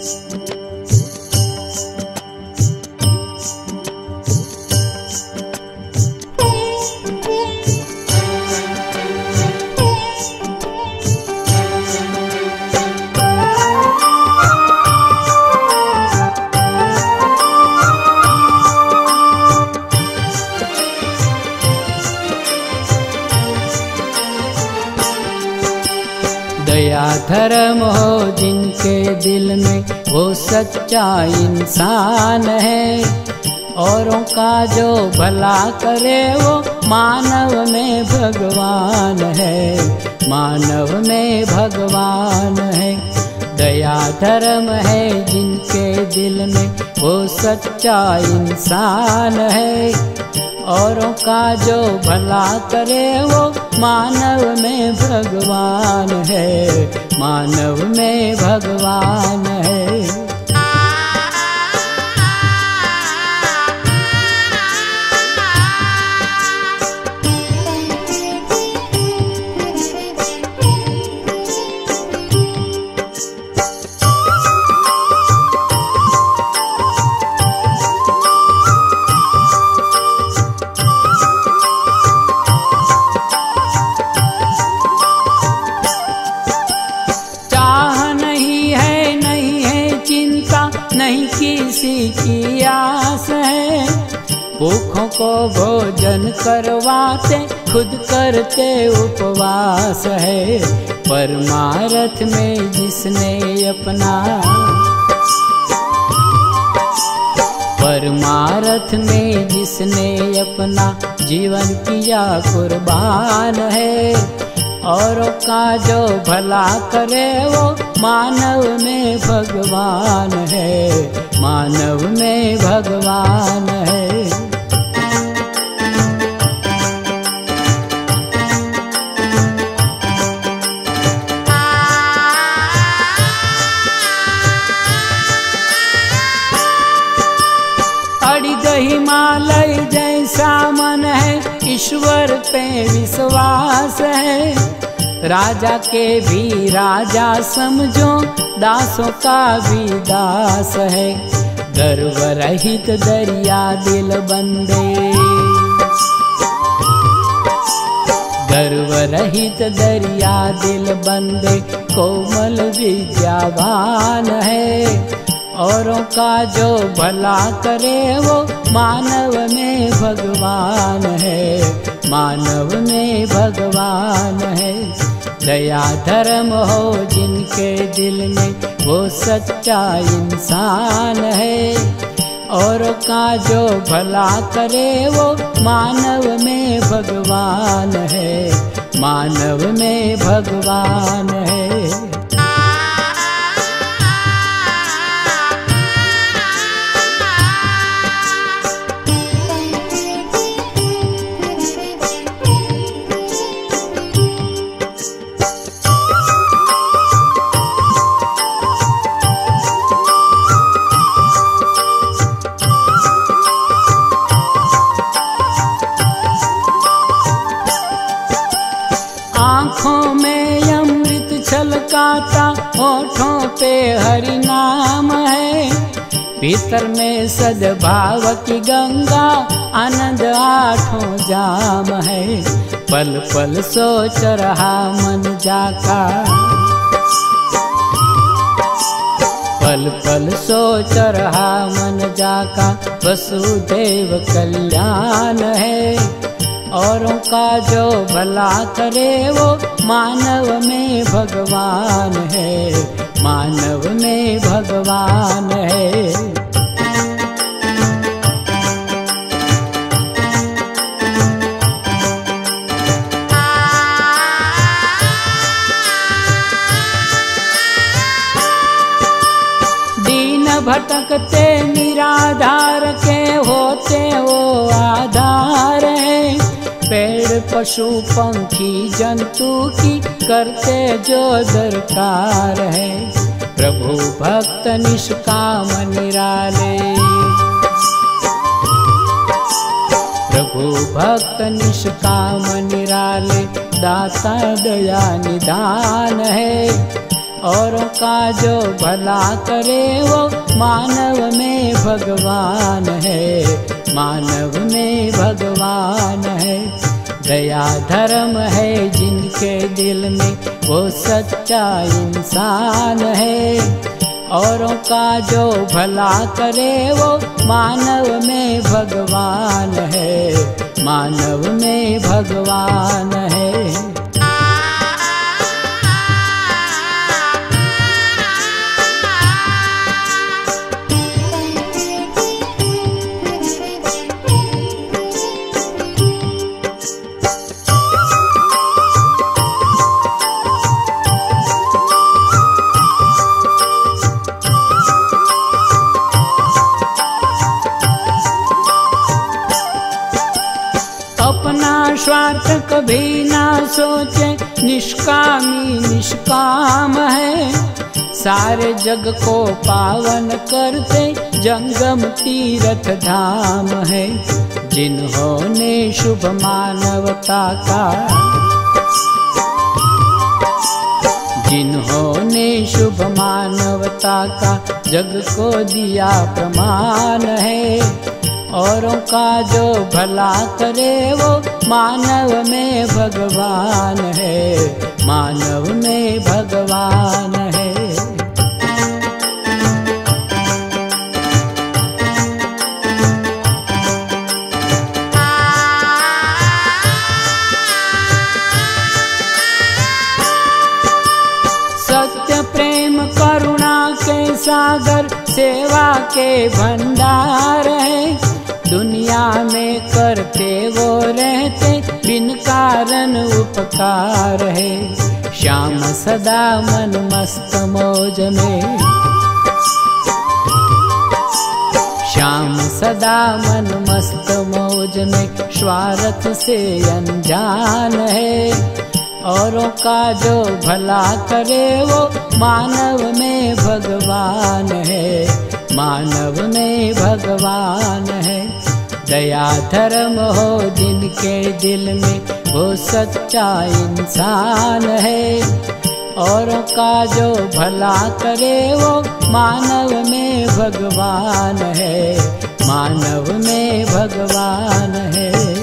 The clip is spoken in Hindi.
Podcast. दया धर्म हो जिनके दिल में वो सच्चा इंसान है। औरों का जो भला करे वो मानव में भगवान है। मानव में भगवान है। दया धर्म है जिनके दिल में वो सच्चा इंसान है। औरों का जो भला करे वो मानव में भगवान है मानव में भगवान है। भूखों को भोजन करवाते, खुद करते उपवास है। परमारथ में जिसने अपना परमारथ में जिसने अपना जीवन किया कुर्बान है। औरों का जो भला करे वो मानव में भगवान है। मानव में भगवान है। पे विश्वास है। राजा के भी राजा समझो, दासों का भी दास है। गर्व रहित दरिया दिल बंदे। गर्व रहित दरिया दिल बंदे, कोमल विद्यावान है। औरों का जो भला करे, वो मानव में भगवान है। मानव में भगवान है। दया धर्म हो जिनके दिल में वो सच्चा इंसान है। और का जो भला करे वो मानव में भगवान है। मानव में भगवान है। पे हरि नाम है। भीतर में सद्भाव की गंगा, आनंद आठों जाम है। पल पल सोच रहा मन जाका पल पल सोच रहा मन जाका वसुदेव कल्याण है। औरों का जो भला करे वो मानव में भगवान है, मानव में भगवान है। भटकते निराधार के होते वो आधार। पशु पंखी जंतु की करते जो दरकार है। प्रभु भक्त निष्काम निराले। प्रभु भक्त निष्काम निराले, दाता दया निदान है। औरों का जो भला करे वो मानव में भगवान है। मानव में भगवान है। दया धर्म है जिनके दिल में वो सच्चा इंसान है। औरों का जो भला करे वो मानव में भगवान है। मानव में भगवान है। स्वार्थ कभी ना सोचे, निष्कामी निष्काम है। सारे जग को पावन करते, जंगम तीर्थ धाम है। जिन्होंने शुभ मानवता का, जिन्होंने शुभ मानवता का, जग को दिया प्रमाण है। औरों का जो भला करे वो मानव में भगवान है, मानव में भगवान है। सत्य प्रेम, करुणा के सागर, सेवा के भंडार है। दुनिया में करते वो रहते, बिन कारण उपकार है। श्याम सदा मन मस्त मौज में। श्याम सदा मन मस्त मौज में, स्वार्थ से अनजान है। औरों का जो भला करे वो मानव में भगवान है। मानव में भगवान है। दया धर्म हो जिनके दिल में वो सच्चा इंसान है। और का जो भला करे वो मानव में भगवान है। मानव में भगवान है।